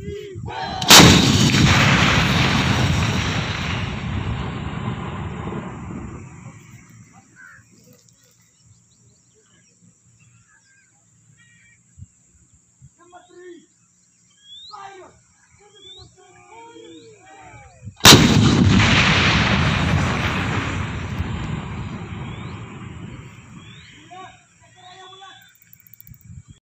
Number!